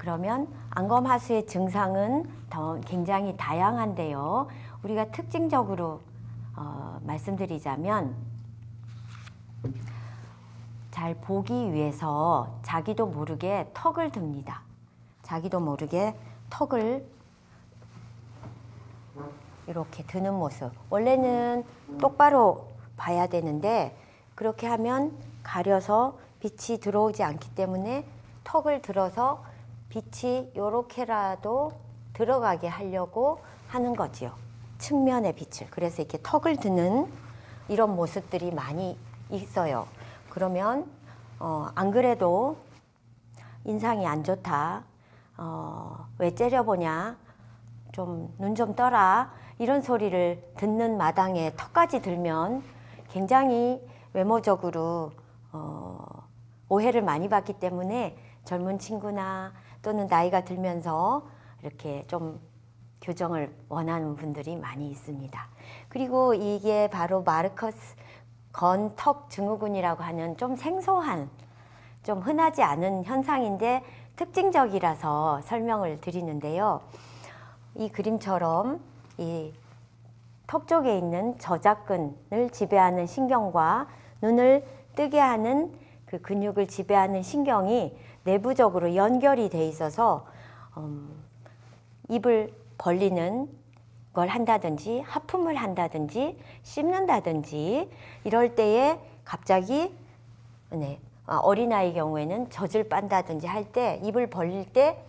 그러면 안검하수의 증상은 더 굉장히 다양한데요. 우리가 특징적으로 어, 말씀드리자면 잘 보기 위해서 자기도 모르게 턱을 듭니다. 자기도 모르게 턱을 이렇게 드는 모습. 원래는 똑바로 봐야 되는데 그렇게 하면 가려서 빛이 들어오지 않기 때문에 턱을 들어서 빛이 요렇게라도 들어가게 하려고 하는 거지요. 측면의 빛을. 그래서 이렇게 턱을 드는 이런 모습들이 많이 있어요. 그러면 어, 안 그래도 인상이 안 좋다. 어, 왜 째려보냐. 좀 눈좀 떠라. 이런 소리를 듣는 마당에 턱까지 들면 굉장히 외모적으로 어, 오해를 많이 받기 때문에 젊은 친구나 또는 나이가 들면서 이렇게 좀 교정을 원하는 분들이 많이 있습니다. 그리고 이게 바로 마르커스 건턱 증후군이라고 하는 좀 생소한 좀 흔하지 않은 현상인데 특징적이라서 설명을 드리는데요. 이 그림처럼 이 턱 쪽에 있는 저작근을 지배하는 신경과 눈을 뜨게 하는 그 근육을 지배하는 신경이 내부적으로 연결이 돼 있어서 음, 입을 벌리는 걸 한다든지 하품을 한다든지 씹는다든지 이럴 때에 갑자기 네, 아, 어린아이 경우에는 젖을 빤다든지 할 때 입을 벌릴 때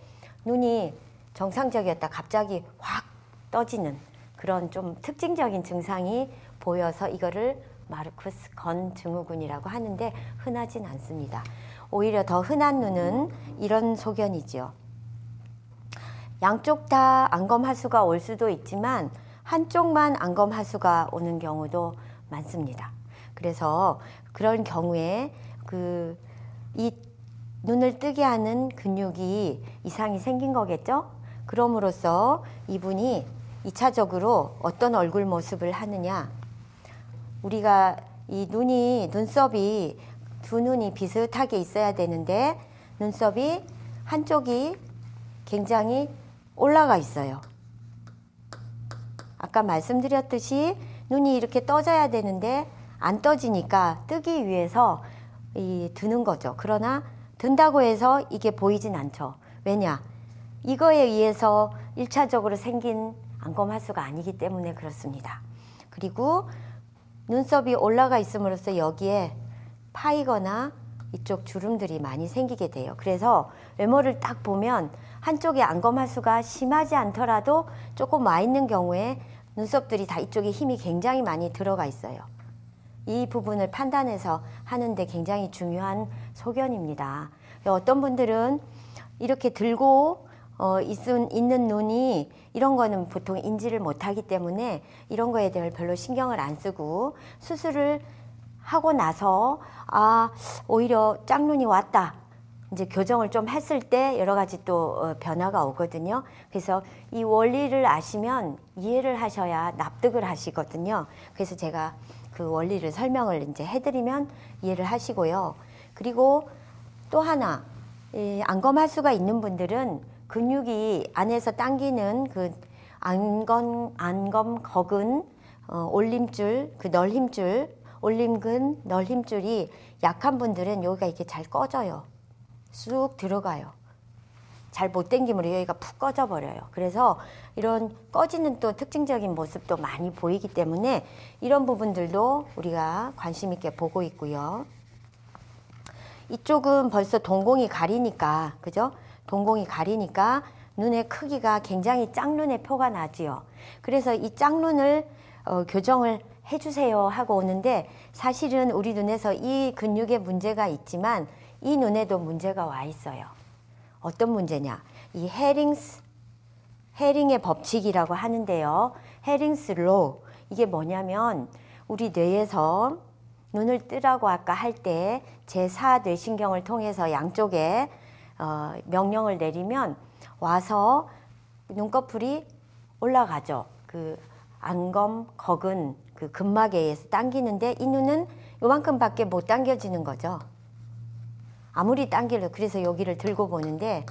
눈이 정상적이었다 갑자기 확 떠지는 그런 좀 특징적인 증상이 보여서 이거를 마르쿠스 건 증후군이라고 하는데 흔하진 않습니다. 오히려 더 흔한 눈은 이런 소견이지요. 양쪽 다 안검하수가 올 수도 있지만 한쪽만 안검하수가 오는 경우도 많습니다. 그래서 그런 경우에 그 이 눈을 뜨게 하는 근육이 이상이 생긴 거겠죠? 그럼으로써 이분이 이차적으로 어떤 얼굴 모습을 하느냐. 우리가 이 눈이, 눈썹이 두 눈이 비슷하게 있어야 되는데 눈썹이 한쪽이 굉장히 올라가 있어요. 아까 말씀드렸듯이 눈이 이렇게 떠져야 되는데 안 떠지니까 뜨기 위해서 이 드는 거죠. 그러나 든다고 해서 이게 보이진 않죠. 왜냐? 이거에 의해서 일차적으로 생긴 안검하수가 아니기 때문에 그렇습니다. 그리고 눈썹이 올라가 있음으로써 여기에 파이거나 이쪽 주름들이 많이 생기게 돼요. 그래서 외모를 딱 보면 한쪽에 안검하수가 심하지 않더라도 조금 와 있는 경우에 눈썹들이 다 이쪽에 힘이 굉장히 많이 들어가 있어요. 이 부분을 판단해서 하는데 굉장히 중요한 소견입니다. 어떤 분들은 이렇게 들고 어, 있은, 있는 눈이 이런 거는 보통 인지를 못하기 때문에 이런 거에 대해 별로 신경을 안 쓰고 수술을 하고 나서 아 오히려 짝눈이 왔다 이제 교정을 좀 했을 때 여러 가지 또 어, 변화가 오거든요. 그래서 이 원리를 아시면 이해를 하셔야 납득을 하시거든요. 그래서 제가 그 원리를 설명을 이제 해드리면 이해를 하시고요. 그리고 또 하나 이 안검할 수가 있는 분들은 근육이 안에서 당기는 그 안검 안검 거근 어, 올림줄 그 널힘줄 올림근 널힘줄이 약한 분들은 여기가 이렇게 잘 꺼져요. 쑥 들어가요. 잘 못 당김으로 여기가 푹 꺼져 버려요. 그래서 이런 꺼지는 또 특징적인 모습도 많이 보이기 때문에 이런 부분들도 우리가 관심 있게 보고 있고요. 이쪽은 벌써 동공이 가리니까 그죠? 동공이 가리니까 눈의 크기가 굉장히 짝눈의 표가 나지요. 그래서 이 짝눈을 어, 교정을 해주세요 하고 오는데 사실은 우리 눈에서 이 근육에 문제가 있지만 이 눈에도 문제가 와 있어요. 어떤 문제냐? 이 헤링스 헤링의 법칙이라고 하는데요. 헤링스 로 이게 뭐냐면 우리 뇌에서 눈을 뜨라고 아까 할 때 제4 뇌신경을 통해서 양쪽에 어, 명령을 내리면 와서 눈꺼풀이 올라가죠. 그 안검, 거근, 그 근막에 의해서 당기는데 이 눈은 요만큼밖에 못 당겨지는 거죠. 아무리 당길려 그래서 여기를 들고 보는데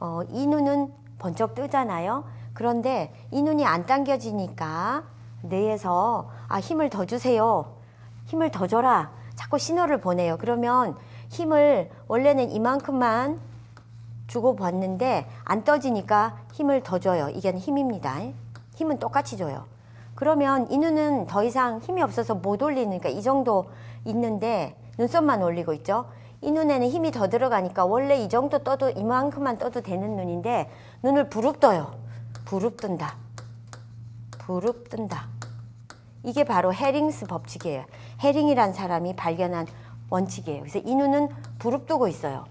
어, 이 눈은 번쩍 뜨잖아요. 그런데 이 눈이 안 당겨지니까 뇌에서 아, 힘을 더 주세요. 힘을 더 줘라. 자꾸 신호를 보내요. 그러면 힘을 원래는 이만큼만 주고 받는데 안 떠지니까 힘을 더 줘요. 이게 힘입니다. 힘은 똑같이 줘요. 그러면 이 눈은 더 이상 힘이 없어서 못 올리니까 이 정도 있는데 눈썹만 올리고 있죠. 이 눈에는 힘이 더 들어가니까 원래 이 정도 떠도 이만큼만 떠도 되는 눈인데 눈을 부릅 떠요. 부릅 뜬다. 부릅 뜬다. 이게 바로 헤링스 법칙이에요. 헤링이란 사람이 발견한 원칙이에요. 그래서 이 눈은 부릅 뜨고 있어요.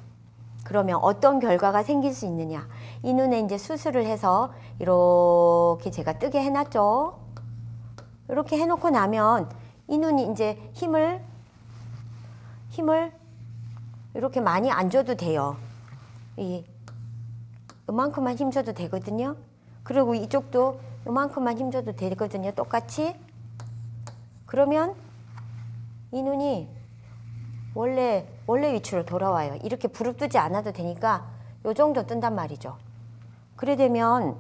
그러면 어떤 결과가 생길 수 있느냐? 이 눈에 이제 수술을 해서 이렇게 제가 뜨게 해놨죠. 이렇게 해놓고 나면 이 눈이 이제 힘을 힘을 이렇게 많이 안 줘도 돼요. 이 이만큼만 힘줘도 되거든요. 그리고 이쪽도 이만큼만 힘줘도 되거든요. 똑같이. 그러면 이 눈이 원래 원래 위치로 돌아와요. 이렇게 부릅뜨지 않아도 되니까 요 정도 뜬단 말이죠. 그래 되면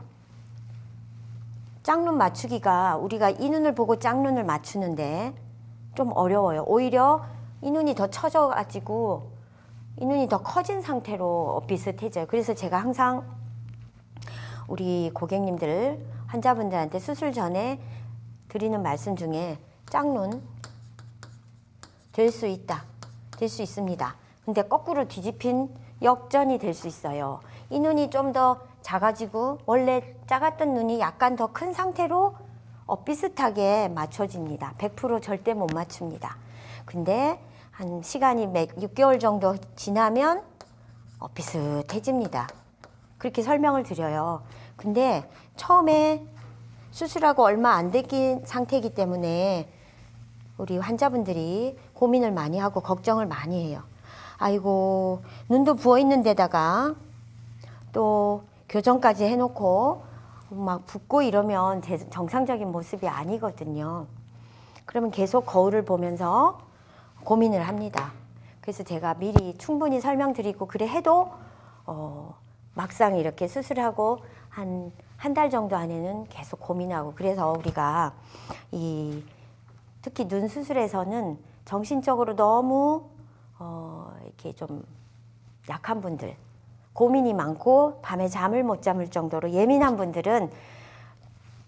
짝눈 맞추기가 우리가 이 눈을 보고 짝눈을 맞추는데 좀 어려워요. 오히려 이 눈이 더 처져 가지고 이 눈이 더 커진 상태로 비슷해져요. 그래서 제가 항상 우리 고객님들 환자분들한테 수술 전에 드리는 말씀 중에 짝눈 될 수 있다. 될 수 있습니다. 근데 거꾸로 뒤집힌 역전이 될 수 있어요. 이 눈이 좀 더 작아지고 원래 작았던 눈이 약간 더 큰 상태로 어, 비슷하게 맞춰집니다. 100% 절대 못 맞춥니다. 근데 한 시간이 6개월 정도 지나면 어, 비슷해집니다. 그렇게 설명을 드려요. 근데 처음에 수술하고 얼마 안 되긴 상태이기 때문에 우리 환자분들이 고민을 많이 하고 걱정을 많이 해요. 아이고, 눈도 부어 있는 데다가 또 교정까지 해놓고 막 붓고 이러면 정상적인 모습이 아니거든요. 그러면 계속 거울을 보면서 고민을 합니다. 그래서 제가 미리 충분히 설명드리고 그래 해도 어, 막상 이렇게 수술하고 한 한 달 정도 안에는 계속 고민하고 그래서 우리가 이 특히 눈 수술에서는 정신적으로 너무 어, 이렇게 좀 약한 분들 고민이 많고 밤에 잠을 못 잠을 정도로 예민한 분들은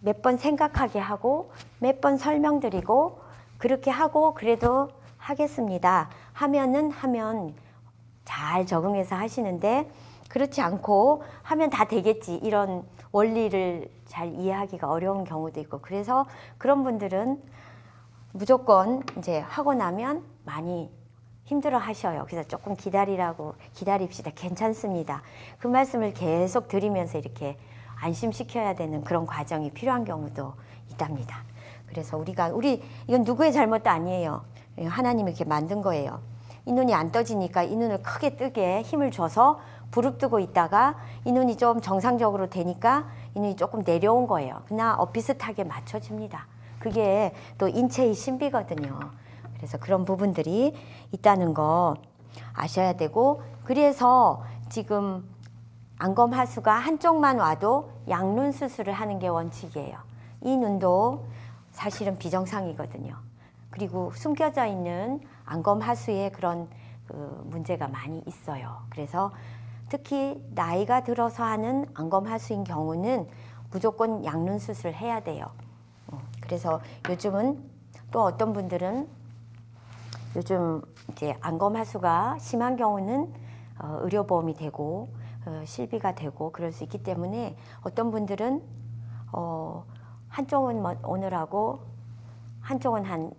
몇 번 생각하게 하고 몇 번 설명드리고 그렇게 하고 그래도 하겠습니다. 하면은 하면 잘 적응해서 하시는데 그렇지 않고 하면 다 되겠지 이런 원리를 잘 이해하기가 어려운 경우도 있고 그래서 그런 분들은 무조건 이제 하고 나면 많이 힘들어 하셔요. 그래서 조금 기다리라고 기다립시다. 괜찮습니다. 그 말씀을 계속 드리면서 이렇게 안심시켜야 되는 그런 과정이 필요한 경우도 있답니다. 그래서 우리가 우리 이건 누구의 잘못도 아니에요. 하나님이 이렇게 만든 거예요. 이 눈이 안 떠지니까 이 눈을 크게 뜨게 힘을 줘서 부릅뜨고 있다가 이 눈이 좀 정상적으로 되니까 이 눈이 조금 내려온 거예요. 그냥 엇비슷하게 맞춰집니다. 그게 또 인체의 신비거든요. 그래서 그런 부분들이 있다는 거 아셔야 되고 그래서 지금 안검 하수가 한쪽만 와도 양눈 수술을 하는 게 원칙이에요. 이 눈도 사실은 비정상이거든요. 그리고 숨겨져 있는 안검 하수에 그런 그 문제가 많이 있어요. 그래서 특히 나이가 들어서 하는 안검 하수인 경우는 무조건 양눈 수술 해야 돼요. 어, 그래서 요즘은 또 어떤 분들은 요즘 이제 안검하수가 심한 경우는 어, 의료보험이 되고 어, 실비가 되고 그럴 수 있기 때문에 어떤 분들은 어, 한쪽은 뭐 오늘 하고 한쪽은 한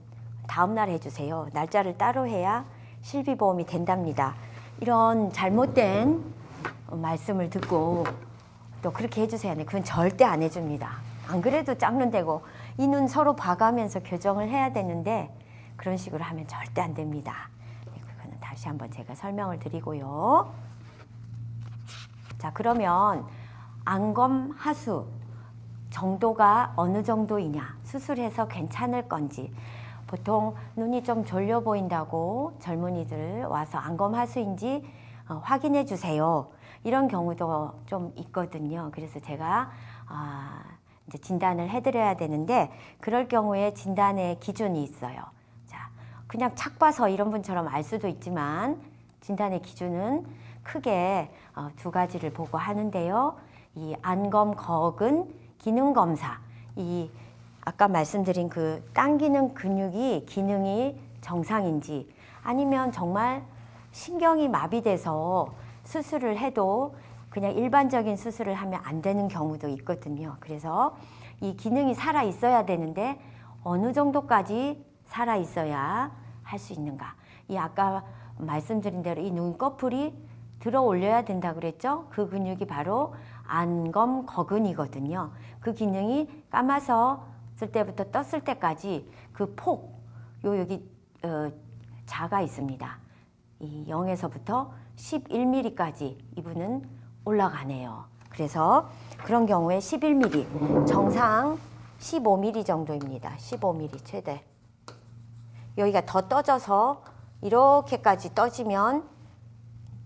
다음 날 해주세요. 날짜를 따로 해야 실비보험이 된답니다. 이런 잘못된 말씀을 듣고 또 그렇게 해주세요. 네, 그건 절대 안 해줍니다. 안 그래도 짝눈 되고 이 눈 서로 봐가면서 교정을 해야 되는데 그런 식으로 하면 절대 안 됩니다. 네, 그거는 다시 한번 제가 설명을 드리고요. 자, 그러면 안검 하수 정도가 어느 정도이냐, 수술해서 괜찮을 건지, 보통 눈이 좀 졸려 보인다고 젊은이들 와서 안검 하수인지 어, 확인해 주세요. 이런 경우도 좀 있거든요. 그래서 제가 아, 이제 진단을 해드려야 되는데 그럴 경우에 진단의 기준이 있어요. 자, 그냥 착 봐서 이런 분처럼 알 수도 있지만 진단의 기준은 크게 어, 두 가지를 보고 하는데요. 이 안검 거근 기능 검사 이 아까 말씀드린 그 당기는 근육이 기능이 정상인지 아니면 정말 신경이 마비돼서 수술을 해도 그냥 일반적인 수술을 하면 안 되는 경우도 있거든요. 그래서 이 기능이 살아 있어야 되는데 어느 정도까지 살아 있어야 할 수 있는가. 이 아까 말씀드린 대로 이 눈꺼풀이 들어 올려야 된다 그랬죠? 그 근육이 바로 안검 거근이거든요. 그 기능이 감아서 쓸 때부터 떴을 때까지 그 폭, 요 여기 어, 자가 있습니다. 이 0에서부터 11mm까지 이분은 올라가네요. 그래서 그런 경우에 11mm, 정상 15mm 정도입니다. 15mm 최대. 여기가 더 떠져서 이렇게까지 떠지면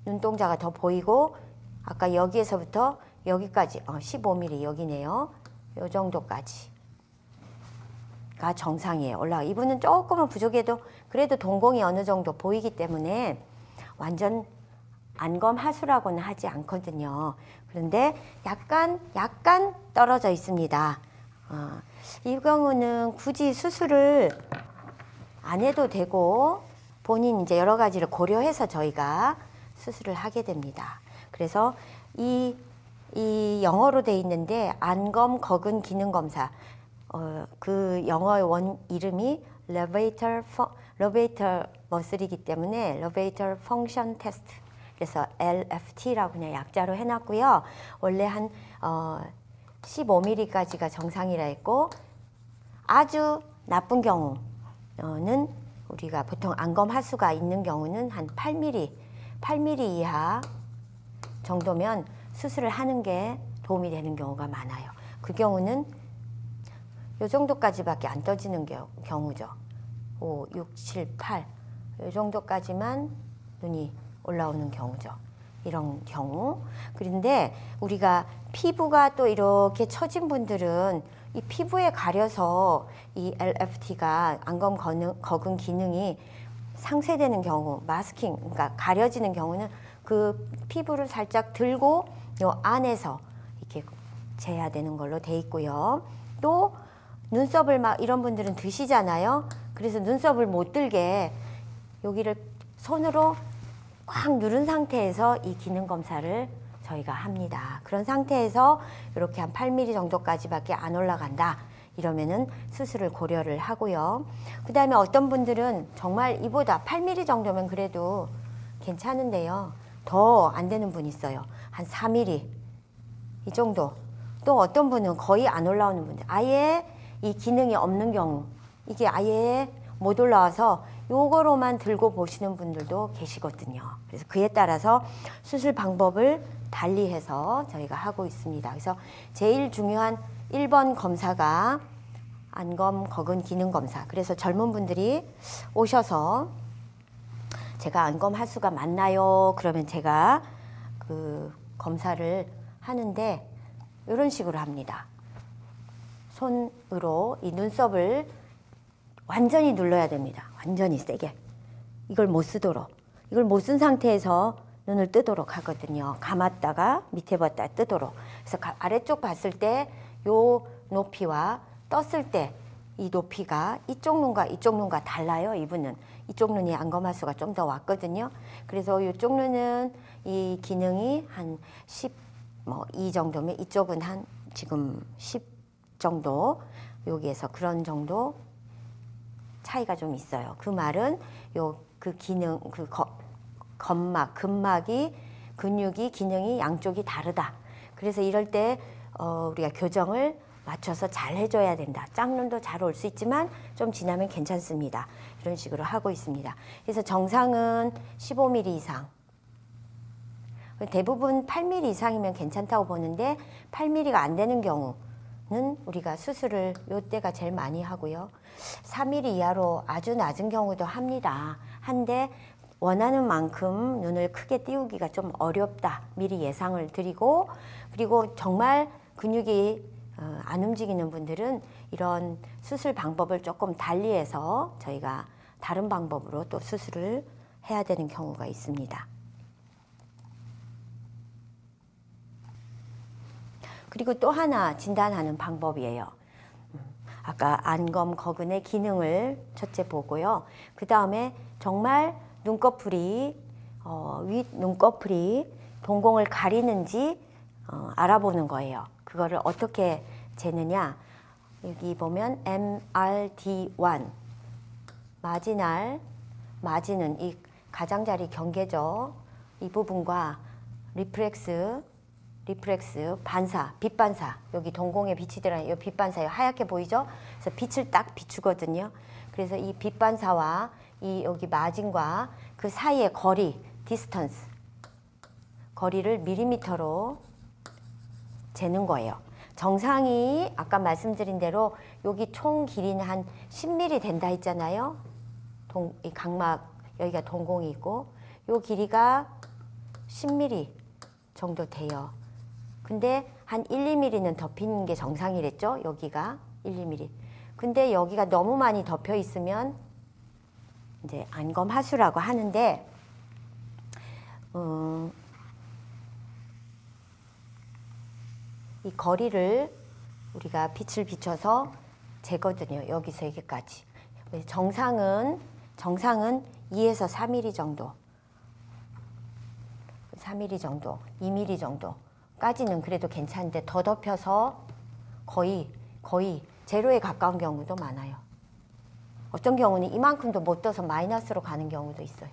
눈동자가 더 보이고 아까 여기에서부터 여기까지 어, 15mm 여기네요. 요 정도까지. 가 정상이에요. 올라가. 이분은 조금은 부족해도 그래도 동공이 어느 정도 보이기 때문에 완전 안검 하수라고는 하지 않거든요. 그런데 약간 약간 떨어져 있습니다. 어, 이 경우는 굳이 수술을 안 해도 되고 본인 이제 여러 가지를 고려해서 저희가 수술을 하게 됩니다. 그래서 이, 이 영어로 돼 있는데 안검 거근 기능 검사 어, 그 영어의 원 이름이 levator levator 머슬이기 때문에 levator function test 그래서 LFT라고 그냥 약자로 해놨고요. 원래 한 어, 15mm까지가 정상이라 했고 아주 나쁜 경우 는 우리가 보통 안검 하수가 있는 경우는 한 8mm, 8mm 이하 정도면 수술을 하는 게 도움이 되는 경우가 많아요. 그 경우는 요 정도까지밖에 안 떠지는 경우죠. 5, 6, 7, 8. 요 정도까지만 눈이 올라오는 경우죠. 이런 경우. 그런데 우리가 피부가 또 이렇게 처진 분들은 이 피부에 가려서 이 LFT가 안검 거근 기능이 상쇄되는 경우, 마스킹, 그러니까 가려지는 경우는 그 피부를 살짝 들고 요 안에서 이렇게 재야 되는 걸로 돼 있고요. 또 눈썹을 막 이런 분들은 드시잖아요. 그래서 눈썹을 못 들게 여기를 손으로 꽉 누른 상태에서 이 기능 검사를 저희가 합니다. 그런 상태에서 이렇게 한 8mm 정도까지밖에 안 올라간다. 이러면은 수술을 고려를 하고요. 그 다음에 어떤 분들은 정말 이보다 8mm 정도면 그래도 괜찮은데요. 더 안 되는 분 있어요. 한 4mm 이 정도. 또 어떤 분은 거의 안 올라오는 분들. 아예 이 기능이 없는 경우 이게 아예 못 올라와서 요거로만 들고 보시는 분들도 계시거든요. 그래서 그에 따라서 수술 방법을 달리해서 저희가 하고 있습니다. 그래서 제일 중요한 1번 검사가 안검 거근 기능 검사. 그래서 젊은 분들이 오셔서 제가 안검 하수가 맞나요? 그러면 제가 그 검사를 하는데 이런 식으로 합니다. 손으로 이 눈썹을 완전히 눌러야 됩니다. 완전히 세게. 이걸 못 쓰도록. 이걸 못 쓴 상태에서 눈을 뜨도록 하거든요. 감았다가 밑에 봤다 뜨도록. 그래서 아래쪽 봤을 때 요 높이와 떴을 때 이 높이가 이쪽 눈과 이쪽 눈과 달라요. 이분은 이쪽 눈이 안검하수가 좀 더 왔거든요. 그래서 이쪽 눈은 이 기능이 한 10, 뭐, 이 정도면 이쪽은 한 지금 10 정도 여기에서 그런 정도 차이가 좀 있어요. 그 말은 요 그 기능 그 거, 건막 근막이 근육이 기능이 양쪽이 다르다. 그래서 이럴 때 어, 우리가 교정을 맞춰서 잘 해줘야 된다. 짝눈도 잘 올 수 있지만 좀 지나면 괜찮습니다. 이런 식으로 하고 있습니다. 그래서 정상은 15mm 이상. 대부분 8mm 이상이면 괜찮다고 보는데 8mm가 안 되는 경우 는 우리가 수술을 요때가 제일 많이 하고요. 3mm 이하로 아주 낮은 경우도 합니다. 한데 원하는 만큼 눈을 크게 띄우기가 좀 어렵다. 미리 예상을 드리고 그리고 정말 근육이 어, 안 움직이는 분들은 이런 수술 방법을 조금 달리해서 저희가 다른 방법으로 또 수술을 해야 되는 경우가 있습니다. 그리고 또 하나 진단하는 방법이에요. 음, 아까 안검 거근의 기능을 첫째 보고요. 그 다음에 정말 눈꺼풀이 어, 윗 눈꺼풀이 동공을 가리는지 어, 알아보는 거예요. 그거를 어떻게 재느냐? 여기 보면 MRD1 마지날 마지는 이 가장자리 경계죠. 이 부분과 reflex reflex 반사 빛 반사 여기 동공에 빛이 들어요. 이 빛 반사요 하얗게 보이죠? 그래서 빛을 딱 비추거든요. 그래서 이 빛 반사와 이 여기 margin과 그 사이의 거리 distance 거리를 밀리미터로 재는 거예요. 정상이 아까 말씀드린 대로 여기 총 길이는 한 10mm 된다 했잖아요. 동, 이 각막 여기가 동공이 있고 요 길이가 10mm 정도 돼요. 근데 한 1, 2mm는 덮이는 게 정상이랬죠? 여기가 1, 2mm. 근데 여기가 너무 많이 덮여 있으면 이제 안검하수라고 하는데 어, 이 거리를 우리가 빛을 비춰서 재거든요. 여기서 여기까지. 정상은 정상은 2에서 3mm 정도. 3mm 정도, 2mm 정도까지는 그래도 괜찮은데 더 덮여서 거의 거의 제로에 가까운 경우도 많아요. 어떤 경우는 이만큼도 못 떠서 마이너스로 가는 경우도 있어요.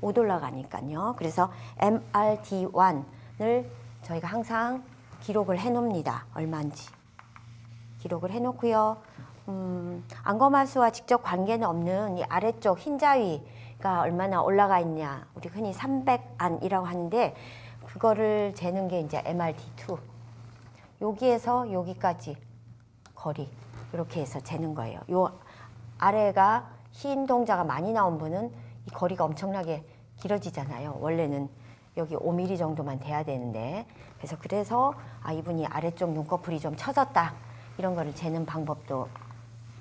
못 올라가니까요. 그래서 MRD1을 저희가 항상 기록을 해 놓습니다. 얼마인지. 기록을 해 놓고요. 음, 안검하수와 직접 관계는 없는 이 아래쪽 흰자위가 얼마나 올라가 있냐. 우리 흔히 300안이라고 하는데 그거를 재는 게 이제 MRD2. 여기에서 여기까지 거리 이렇게 해서 재는 거예요. 요 아래가 흰 동자가 많이 나온 분은 이 거리가 엄청나게 길어지잖아요. 원래는 여기 5mm 정도만 돼야 되는데 그래서 그래서 아 이분이 아래쪽 눈꺼풀이 좀 처졌다 이런 거를 재는 방법도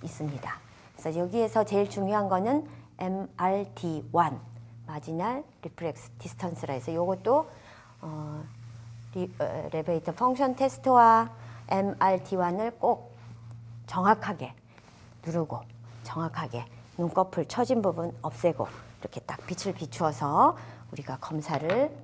있습니다. 그래서 여기에서 제일 중요한 거는 MRT1 마지날 리프렉스 디스턴스라 해서 이것도 어, 리, 어, 레베이터 펑션 테스트와 MRT1을 꼭 정확하게 누르고 정확하게 눈꺼풀 처진 부분 없애고 이렇게 딱 빛을 비추어서 우리가 검사를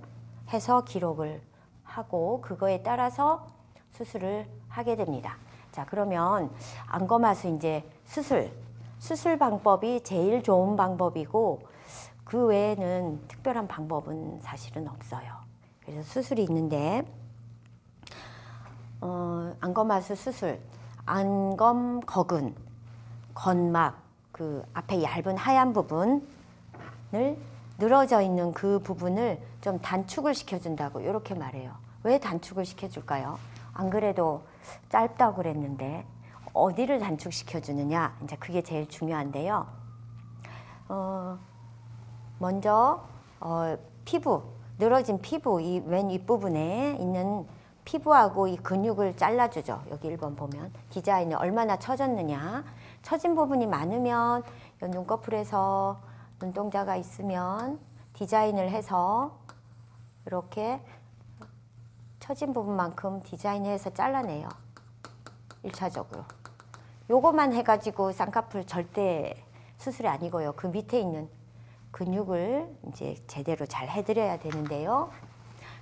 해서 기록을 하고 그거에 따라서 수술을 하게 됩니다. 자, 그러면 안검하수 이제 수술, 수술 방법이 제일 좋은 방법이고 그 외에는 특별한 방법은 사실은 없어요. 그래서 수술이 있는데 어, 안검하수 수술, 안검 거근, 건막 그 앞에 얇은 하얀 부분을 늘어져 있는 그 부분을 좀 단축을 시켜준다고 이렇게 말해요. 왜 단축을 시켜줄까요? 안 그래도 짧다고 그랬는데 어디를 단축시켜 주느냐 이제 그게 제일 중요한데요. 어, 먼저 어, 피부 늘어진 피부 이맨 윗부분에 있는 피부하고 이 근육을 잘라주죠. 여기 1번 보면 디자인이 얼마나 처졌느냐. 처진 부분이 많으면 눈꺼풀에서 눈동자가 있으면 디자인을 해서 이렇게 처진 부분만큼 디자인해서 잘라내요. 1차적으로. 요거만 해가지고 쌍꺼풀 절대 수술이 아니고요. 그 밑에 있는 근육을 이제 제대로 잘 해드려야 되는데요.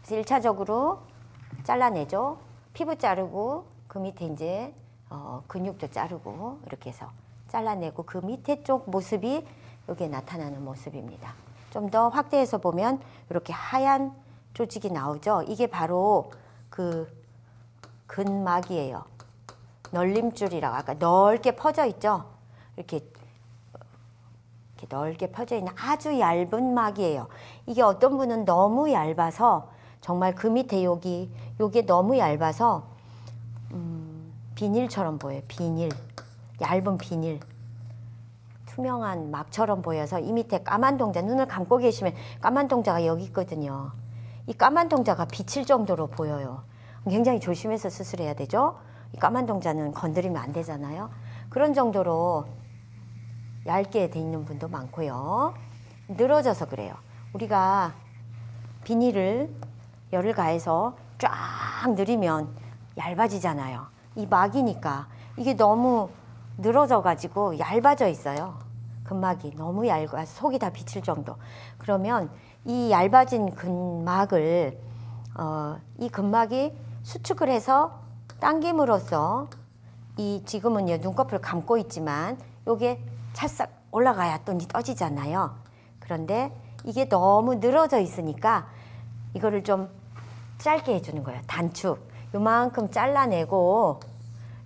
그래서 1차적으로 잘라내죠. 피부 자르고 그 밑에 이제 어, 근육도 자르고 이렇게 해서 잘라내고 그 밑에 쪽 모습이 여기에 나타나는 모습입니다. 좀 더 확대해서 보면 이렇게 하얀 조직이 나오죠. 이게 바로 그 근막이에요. 널림줄이라고 아까 넓게 퍼져 있죠. 이렇게 이렇게 넓게 퍼져 있는 아주 얇은 막이에요. 이게 어떤 분은 너무 얇아서 정말 그 밑에 여기 요게 너무 얇아서 음, 비닐처럼 보여요. 비닐 얇은 비닐 투명한 막처럼 보여서 이 밑에 까만 동자 눈을 감고 계시면 까만 동자가 여기 있거든요. 이 까만 동자가 비칠 정도로 보여요. 굉장히 조심해서 수술해야 되죠. 이 까만 동자는 건드리면 안 되잖아요. 그런 정도로 얇게 돼 있는 분도 많고요. 늘어져서 그래요. 우리가 비닐을 열을 가해서 쫙 늘리면 얇아지잖아요. 이 막이니까 이게 너무 늘어져 가지고 얇아져 있어요. 근막이 너무 얇아 속이 다 비칠 정도. 그러면 이 얇아진 근막을 어, 이 근막이 수축을 해서 당김으로써 이 지금은 요 눈꺼풀 감고 있지만 요게 찰싹 올라가야 또 떠지잖아요. 그런데 이게 너무 늘어져 있으니까 이거를 좀 짧게 해주는 거예요. 단축. 요만큼 잘라내고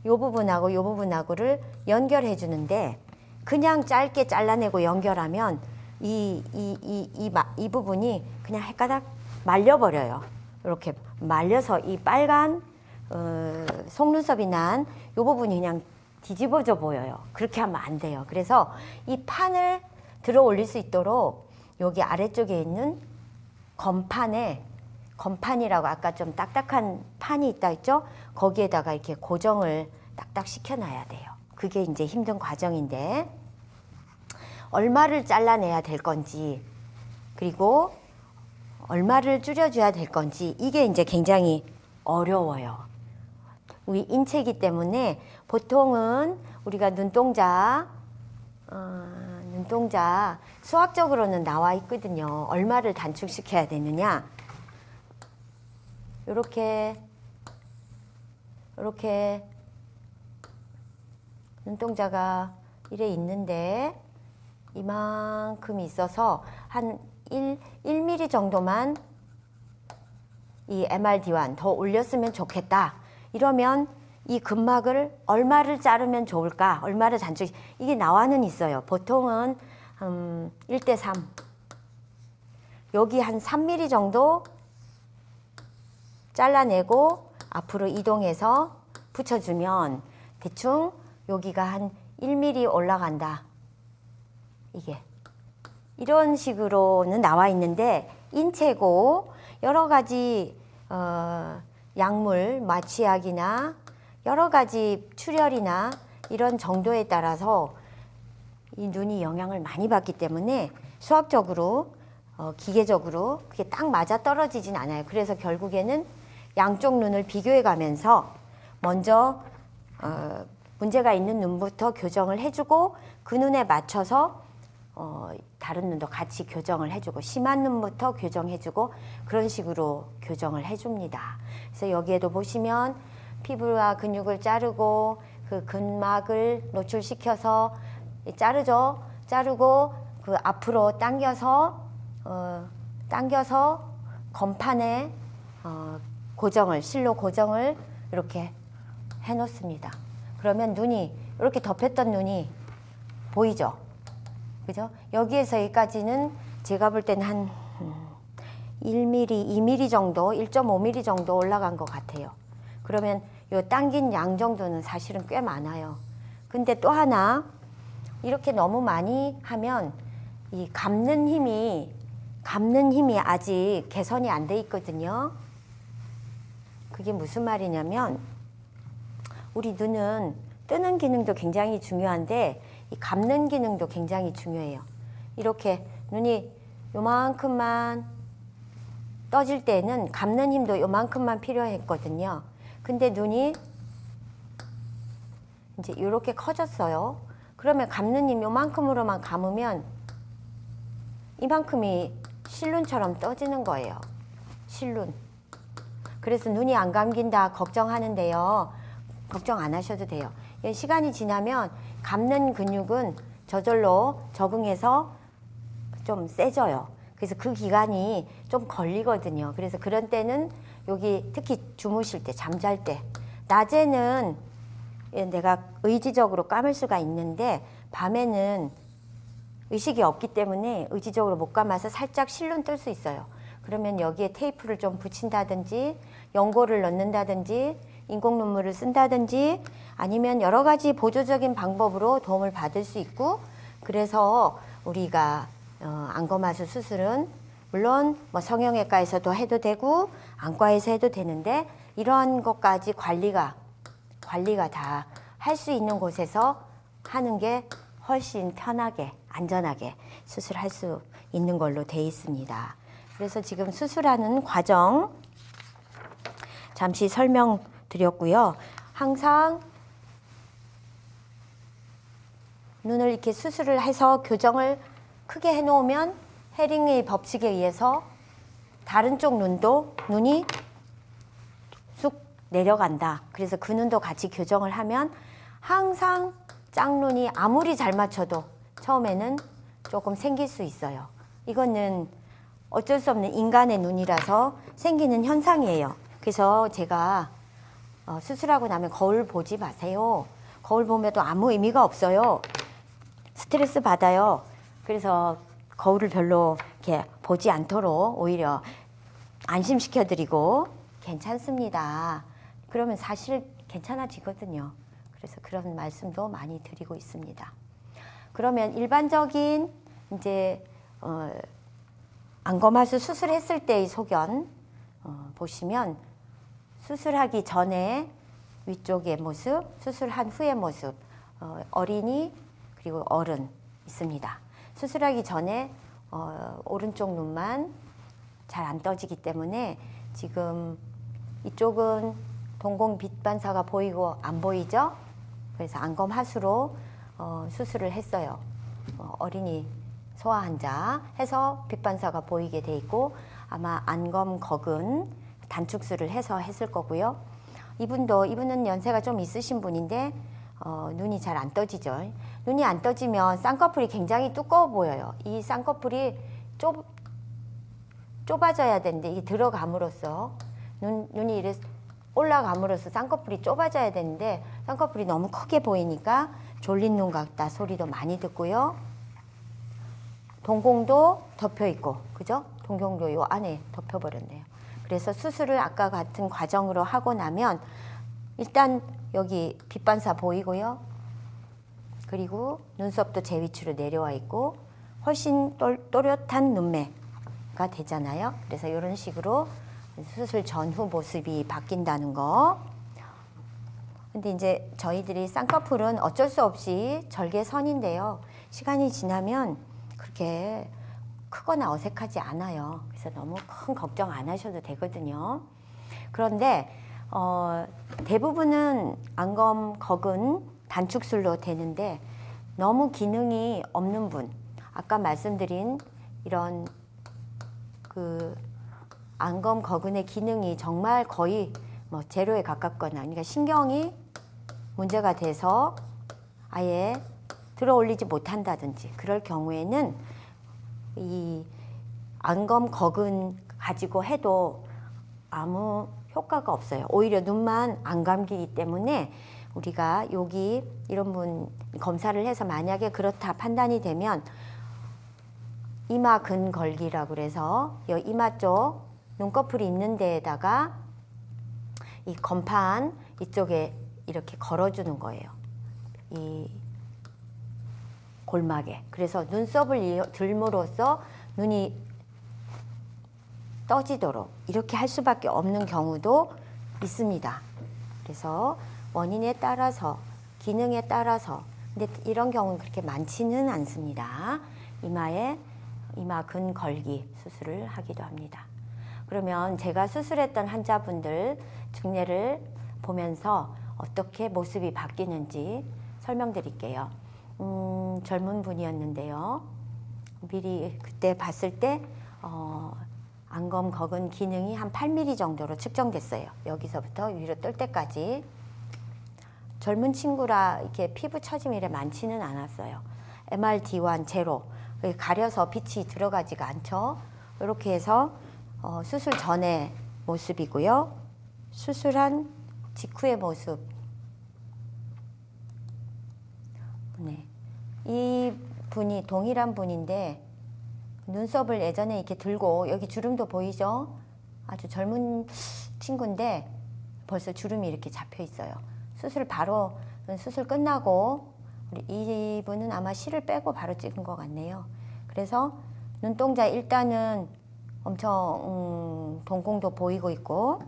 요 부분하고 요 부분하고를 연결해 주는데 그냥 짧게 잘라내고 연결하면 이, 이, 이, 이, 마- 이 부분이 그냥 헷가닥 말려버려요. 이렇게 말려서 이 빨간 어, 속눈썹이 난 요 부분이 그냥 뒤집어져 보여요. 그렇게 하면 안 돼요. 그래서 이 판을 들어 올릴 수 있도록 여기 아래쪽에 있는 건판에 건판이라고 아까 좀 딱딱한 판이 있다 했죠? 거기에다가 이렇게 고정을 딱딱 시켜놔야 돼요. 그게 이제 힘든 과정인데 얼마를 잘라내야 될 건지 그리고 얼마를 줄여줘야 될 건지 이게 이제 굉장히 어려워요. 우리 인체이기 때문에 보통은 우리가 눈동자 어, 눈동자 수학적으로는 나와 있거든요. 얼마를 단축시켜야 되느냐? 이렇게 이렇게 눈동자가 이래 있는데 이만큼 있어서 한 1, 1mm 정도만 이 MRD1 더 올렸으면 좋겠다. 이러면 이 근막을 얼마를 자르면 좋을까? 얼마를 단축 이게 나와는 있어요. 보통은 음, 1대 3. 여기 한 3mm 정도 잘라내고 앞으로 이동해서 붙여주면 대충 여기가 한 1mm 올라간다. 이게 이런 식으로는 나와 있는데 인체고 여러 가지 어, 약물 마취약이나 여러 가지 출혈이나 이런 정도에 따라서 이 눈이 영향을 많이 받기 때문에 수학적으로 어, 기계적으로 그게 딱 맞아 떨어지진 않아요. 그래서 결국에는 양쪽 눈을 비교해 가면서 먼저 어, 문제가 있는 눈부터 교정을 해주고 그 눈에 맞춰서 어, 다른 눈도 같이 교정을 해주고 심한 눈부터 교정해주고 그런 식으로 교정을 해줍니다. 그래서 여기에도 보시면 피부와 근육을 자르고 그 근막을 노출시켜서 자르죠. 자르고 그 앞으로 당겨서 어, 당겨서 건판에 어, 고정을 실로 고정을 이렇게 해 놓습니다. 그러면 눈이 이렇게 덮였던 눈이 보이죠? 그죠? 여기에서 여기까지는 제가 볼 때는 한 음, 1mm, 2mm 정도, 1.5mm 정도 올라간 것 같아요. 그러면 요 당긴 양 정도는 사실은 꽤 많아요. 근데 또 하나 이렇게 너무 많이 하면 이 감는 힘이 감는 힘이 아직 개선이 안 돼 있거든요. 그게 무슨 말이냐면 우리 눈은 뜨는 기능도 굉장히 중요한데 이 감는 기능도 굉장히 중요해요. 이렇게 눈이 요만큼만 떠질 때는 감는 힘도 요만큼만 필요했거든요. 근데 눈이 이제 이렇게 커졌어요. 그러면 감는 힘 요만큼으로만 감으면 이만큼이 실눈처럼 떠지는 거예요. 실눈. 그래서 눈이 안 감긴다 걱정하는데요. 걱정 안 하셔도 돼요. 이 시간이 지나면 감는 근육은 저절로 적응해서 좀 세져요. 그래서 그 기간이 좀 걸리거든요. 그래서 그런 때는 여기 특히 주무실 때, 잠잘 때, 낮에는 예, 내가 의지적으로 감을 수가 있는데 밤에는 의식이 없기 때문에 의지적으로 못 감아서 살짝 실눈 뜰 수 있어요. 그러면 여기에 테이프를 좀 붙인다든지 연고를 넣는다든지 인공 눈물을 쓴다든지 아니면 여러 가지 보조적인 방법으로 도움을 받을 수 있고 그래서 우리가 어, 안검하수 수술은 물론 뭐 성형외과에서도 해도 되고 안과에서 해도 되는데 이런 것까지 관리가 관리가 다 할 수 있는 곳에서 하는 게 훨씬 편하게 안전하게 수술할 수 있는 걸로 돼 있습니다. 그래서 지금 수술하는 과정 잠시 설명드렸고요. 항상 눈을 이렇게 수술을 해서 교정을 크게 해놓으면 헤링의 법칙에 의해서 다른 쪽 눈도 눈이 쑥 내려간다. 그래서 그 눈도 같이 교정을 하면 항상 짝눈이 아무리 잘 맞춰도 처음에는 조금 생길 수 있어요. 이거는 어쩔 수 없는 인간의 눈이라서 생기는 현상이에요. 그래서 제가 어, 수술하고 나면 거울 보지 마세요. 거울 보면도 아무 의미가 없어요. 스트레스 받아요. 그래서 거울을 별로 이렇게 보지 않도록 오히려 안심시켜드리고 괜찮습니다. 그러면 사실 괜찮아지거든요. 그래서 그런 말씀도 많이 드리고 있습니다. 그러면 일반적인 이제 어, 안검하수 수술했을 때의 소견 어, 보시면 수술하기 전에 위쪽의 모습, 수술한 후의 모습, 어, 어린이 그리고 어른 있습니다. 수술하기 전에 어, 오른쪽 눈만 잘 안 떠지기 때문에 지금 이쪽은 동공 빛 반사가 보이고 안 보이죠? 그래서 안검 하수로 어, 수술을 했어요. 어, 어린이 소아 환자 해서 빛 반사가 보이게 돼 있고 아마 안검 거근 단축술을 해서 했을 거고요. 이분도 이분은 연세가 좀 있으신 분인데 어, 눈이 잘 안 떠지죠. 눈이 안 떠지면 쌍꺼풀이 굉장히 두꺼워 보여요. 이 쌍꺼풀이 좁, 좁아져야 되는데 이게 들어감으로써 눈, 눈이 이래 올라감으로써 쌍꺼풀이 좁아져야 되는데 쌍꺼풀이 너무 크게 보이니까 졸린 눈 같다 소리도 많이 듣고요. 동공도 덮여 있고, 그죠? 동공도 요 안에 덮여 버렸네요. 그래서 수술을 아까 같은 과정으로 하고 나면 일단 여기 빛반사 보이고요. 그리고 눈썹도 제 위치로 내려와 있고 훨씬 똘, 또렷한 눈매가 되잖아요. 그래서 이런 식으로 수술 전후 모습이 바뀐다는 거. 근데 이제 저희들이 쌍꺼풀은 어쩔 수 없이 절개선인데요. 시간이 지나면 그렇게 크거나 어색하지 않아요. 그래서 너무 큰 걱정 안 하셔도 되거든요. 그런데 어, 대부분은 안검 거근 단축술로 되는데 너무 기능이 없는 분, 아까 말씀드린 이런 그 안검 거근의 기능이 정말 거의 뭐 제로에 가깝거나 그러니까 신경이 문제가 돼서 아예 들어 올리지 못한다든지 그럴 경우에는 이 안검 거근 가지고 해도 아무 효과가 없어요. 오히려 눈만 안 감기기 때문에 우리가 여기 이런 분 검사를 해서 만약에 그렇다 판단이 되면 이마 근걸기라고 그래서 여 이마 쪽 눈꺼풀이 있는 데에다가 이 건판 이쪽에 이렇게 걸어주는 거예요. 이 골막에. 그래서 눈썹을 들므로써 눈이 떠지도록 이렇게 할 수밖에 없는 경우도 있습니다. 그래서 원인에 따라서 기능에 따라서 근데 이런 경우는 그렇게 많지는 않습니다. 이마에 이마 근 걸기 수술을 하기도 합니다. 그러면 제가 수술했던 환자분들 증례를 보면서 어떻게 모습이 바뀌는지 설명드릴게요. 음, 젊은 분이었는데요. 미리 그때 봤을 때 어, 안검 거근 기능이 한 8mm 정도로 측정됐어요. 여기서부터 위로 뜰 때까지. 젊은 친구라 이렇게 피부 처짐이 이 많지는 않았어요. MRD1 제로 가려서 빛이 들어가지가 않죠. 이렇게 해서 어, 수술 전의 모습이고요. 수술한 직후의 모습. 네. 이 분이 동일한 분인데 눈썹을 예전에 이렇게 들고 여기 주름도 보이죠? 아주 젊은 친구인데 벌써 주름이 이렇게 잡혀 있어요. 수술 바로 수술 끝나고 우리 이분은 아마 실을 빼고 바로 찍은 것 같네요. 그래서 눈동자 일단은 엄청 음, 동공도 보이고 있고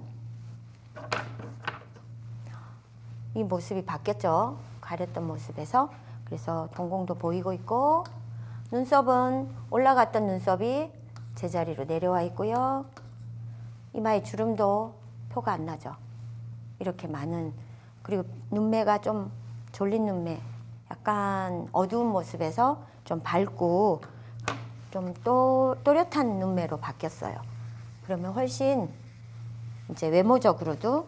이 모습이 바뀌었죠. 가렸던 모습에서 그래서 동공도 보이고 있고 눈썹은 올라갔던 눈썹이 제자리로 내려와 있고요. 이마에 주름도 표가 안 나죠. 이렇게 많은 그리고 눈매가 좀 졸린 눈매 약간 어두운 모습에서 좀 밝고 좀 또, 또렷한 눈매로 바뀌었어요. 그러면 훨씬 이제 외모적으로도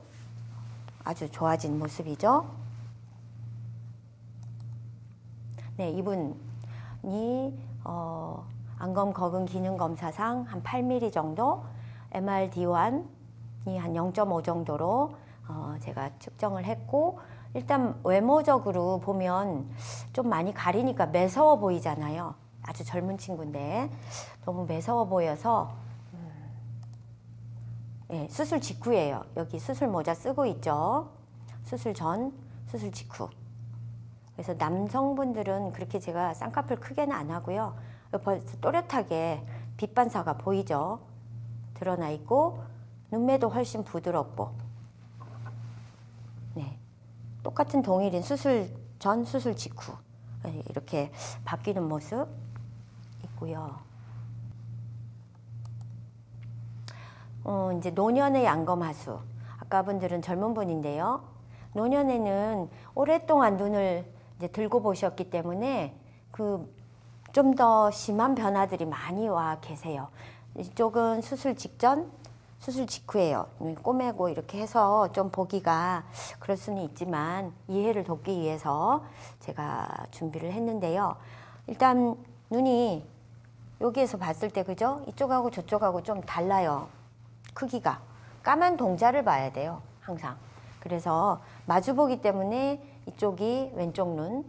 아주 좋아진 모습이죠. 네, 이분이 어, 안검 거근 기능 검사상 한 8mm 정도, MRD1이 한 0.5 정도로 어, 제가 측정을 했고 일단 외모적으로 보면 좀 많이 가리니까 매서워 보이잖아요. 아주 젊은 친구인데 너무 매서워 보여서 음, 예, 수술 직후예요. 여기 수술 모자 쓰고 있죠. 수술 전, 수술 직후. 그래서 남성분들은 그렇게 제가 쌍꺼풀 크게는 안 하고요. 벌써 또렷하게 빛 반사가 보이죠. 드러나 있고 눈매도 훨씬 부드럽고. 네. 똑같은 동일인 수술 전, 수술 직후. 예, 이렇게 바뀌는 모습 있고요. 어, 이제 노년의 양검하수. 아까 분들은 젊은 분인데요. 노년에는 오랫동안 눈을 이제 들고 보셨기 때문에 그 좀 더 심한 변화들이 많이 와 계세요. 이쪽은 수술 직전, 수술 직후예요. 꼬매고 이렇게 해서 좀 보기가 그럴 수는 있지만 이해를 돕기 위해서 제가 준비를 했는데요. 일단 눈이 여기에서 봤을 때 그죠? 이쪽하고 저쪽하고 좀 달라요. 크기가. 까만 동자를 봐야 돼요. 항상. 그래서 마주보기 때문에 이쪽이 왼쪽 눈,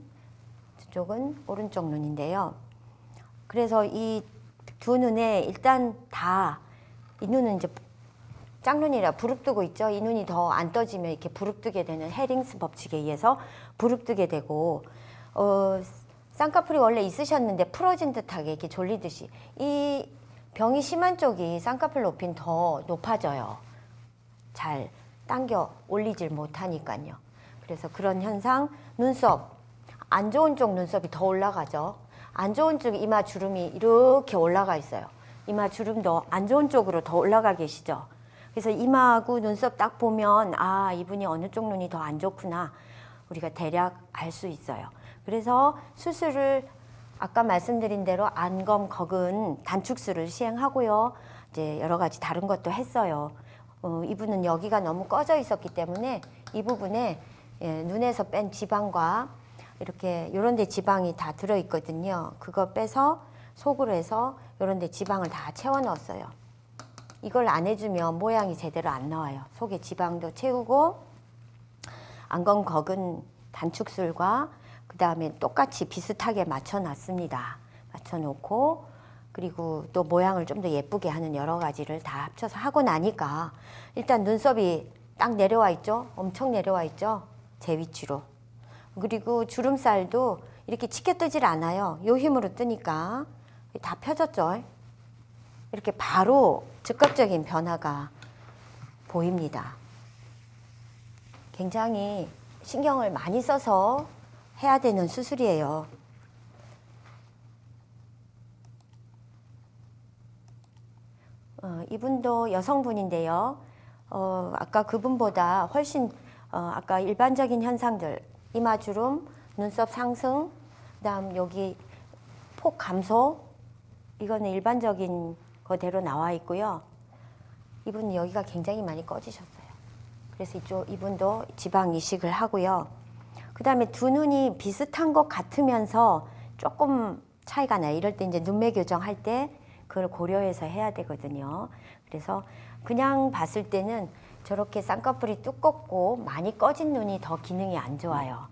저쪽은 오른쪽 눈인데요. 그래서 이 두 눈에 일단 다 이 눈은 이제 짝눈이라 부릅뜨고 있죠. 이 눈이 더 안 떠지면 이렇게 부릅뜨게 되는 헤링스 법칙에 의해서 부릅뜨게 되고 어, 쌍꺼풀이 원래 있으셨는데 풀어진 듯하게 이렇게 졸리듯이 이 병이 심한 쪽이 쌍꺼풀 높이는 더 높아져요. 잘 당겨 올리질 못하니까요. 그래서 그런 현상, 눈썹 안 좋은 쪽 눈썹이 더 올라가죠. 안 좋은 쪽 이마 주름이 이렇게 올라가 있어요. 이마 주름도 안 좋은 쪽으로 더 올라가 계시죠. 그래서 이마하고 눈썹 딱 보면 아 이분이 어느 쪽 눈이 더 안 좋구나 우리가 대략 알 수 있어요. 그래서 수술을 아까 말씀드린 대로 안검 거근 단축술을 시행하고요. 이제 여러 가지 다른 것도 했어요. 어, 이분은 여기가 너무 꺼져 있었기 때문에 이 부분에 예, 눈에서 뺀 지방과 이렇게 요런 데 지방이 다 들어 있거든요. 그거 빼서 속으로 해서 요런 데 지방을 다 채워 넣었어요. 이걸 안 해주면 모양이 제대로 안 나와요. 속에 지방도 채우고 안검 거근 단축술과 그 다음에 똑같이 비슷하게 맞춰 놨습니다. 맞춰 놓고 그리고 또 모양을 좀 더 예쁘게 하는 여러 가지를 다 합쳐서 하고 나니까 일단 눈썹이 딱 내려와 있죠. 엄청 내려와 있죠. 제 위치로. 그리고 주름살도 이렇게 치켜 뜨질 않아요. 요 힘으로 뜨니까 다 펴졌죠. 이렇게 바로 즉각적인 변화가 보입니다. 굉장히 신경을 많이 써서 해야 되는 수술이에요. 어, 이분도 여성분인데요. 어, 아까 그분보다 훨씬 어, 아까 일반적인 현상들 이마 주름, 눈썹 상승, 그다음 여기 폭 감소 이거는 일반적인 거대로 나와 있고요. 이분 여기가 굉장히 많이 꺼지셨어요. 그래서 이쪽 이분도 지방 이식을 하고요. 그다음에 두 눈이 비슷한 것 같으면서 조금 차이가 나요. 이럴 때 이제 눈매 교정할 때 그걸 고려해서 해야 되거든요. 그래서 그냥 봤을 때는 저렇게 쌍꺼풀이 두껍고 많이 꺼진 눈이 더 기능이 안 좋아요.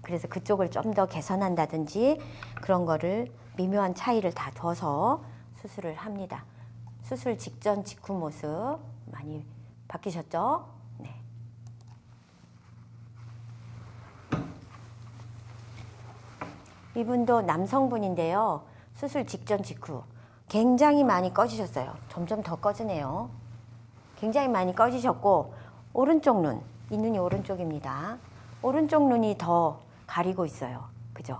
그래서 그쪽을 좀 더 개선한다든지 그런 거를 미묘한 차이를 다 둬서 수술을 합니다. 수술 직전 직후 모습 많이 바뀌셨죠? 네. 이분도 남성분인데요. 수술 직전 직후 굉장히 많이 꺼지셨어요. 점점 더 꺼지네요. 굉장히 많이 꺼지셨고 오른쪽 눈, 이 눈이 오른쪽입니다. 오른쪽 눈이 더 가리고 있어요. 그죠?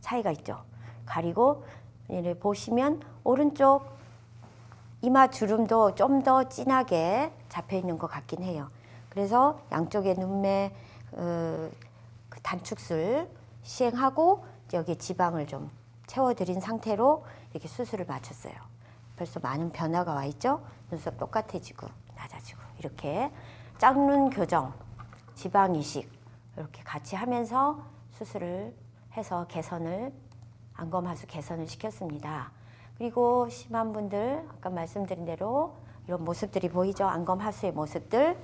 차이가 있죠. 가리고 이를 보시면 오른쪽 이마 주름도 좀 더 진하게 잡혀 있는 것 같긴 해요. 그래서 양쪽의 눈매 어, 그 단축술 시행하고 여기 지방을 좀 채워드린 상태로 이렇게 수술을 마쳤어요. 벌써 많은 변화가 와 있죠. 눈썹 똑같아지고 낮아지고 이렇게 짝눈 교정, 지방 이식 이렇게 같이 하면서 수술을 해서 개선을 안검하수 개선을 시켰습니다. 그리고 심한 분들 아까 말씀드린 대로 이런 모습들이 보이죠. 안검하수의 모습들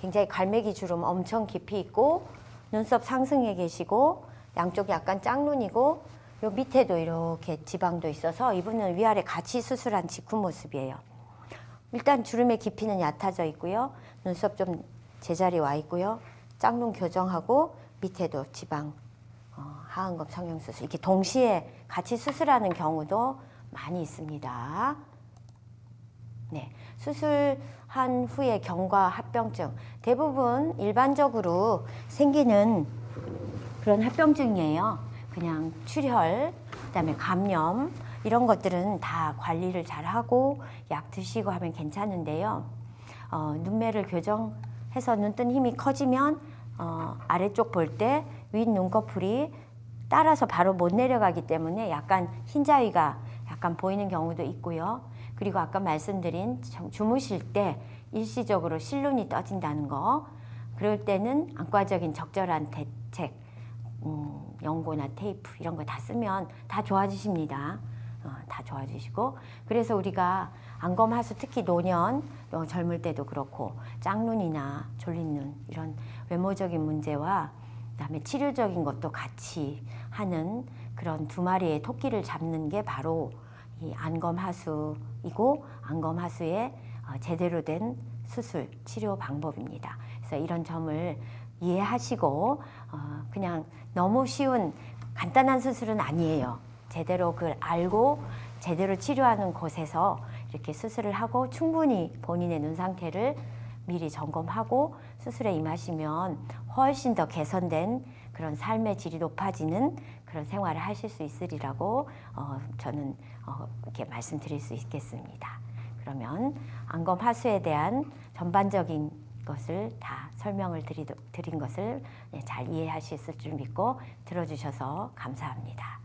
굉장히 갈매기 주름 엄청 깊이 있고 눈썹 상승해 계시고 양쪽이 약간 짝눈이고 요 밑에도 이렇게 지방도 있어서 이분은 위아래 같이 수술한 직후 모습이에요. 일단 주름의 깊이는 얕아져 있고요. 눈썹 좀 제자리 와 있고요. 짝눈 교정하고 밑에도 지방 어, 하안검 성형수술 이렇게 동시에 같이 수술하는 경우도 많이 있습니다. 네, 수술한 후에 경과 합병증 대부분 일반적으로 생기는 그런 합병증이에요. 그냥 출혈, 그다음에 감염 이런 것들은 다 관리를 잘 하고 약 드시고 하면 괜찮은데요. 어, 눈매를 교정해서 눈뜬 힘이 커지면 어, 아래쪽 볼 때 윗 눈꺼풀이 따라서 바로 못 내려가기 때문에 약간 흰자위가 약간 보이는 경우도 있고요. 그리고 아까 말씀드린 정- 주무실 때 일시적으로 실눈이 떠진다는 거. 그럴 때는 안과적인 적절한 대책, 음, 연고나 테이프 이런 거 다 쓰면 다 좋아지십니다. 어, 다 좋아지시고 그래서 우리가 안검하수 특히 노년 어, 젊을 때도 그렇고 짝눈이나 졸린 눈 이런 외모적인 문제와 그다음에 치료적인 것도 같이 하는 그런 두 마리의 토끼를 잡는 게 바로 이 안검하수이고 안검하수의 어, 제대로 된 수술 치료 방법입니다. 그래서 이런 점을 이해하시고 어, 그냥 너무 쉬운 간단한 수술은 아니에요. 제대로 그걸 알고 제대로 치료하는 곳에서 이렇게 수술을 하고 충분히 본인의 눈 상태를 미리 점검하고 수술에 임하시면 훨씬 더 개선된 그런 삶의 질이 높아지는 그런 생활을 하실 수 있으리라고 어, 저는 어, 이렇게 말씀드릴 수 있겠습니다. 그러면 안검 하수에 대한 전반적인 것을 다 설명을 드린 것을 네, 잘 이해하셨을 줄 믿고 들어주셔서 감사합니다.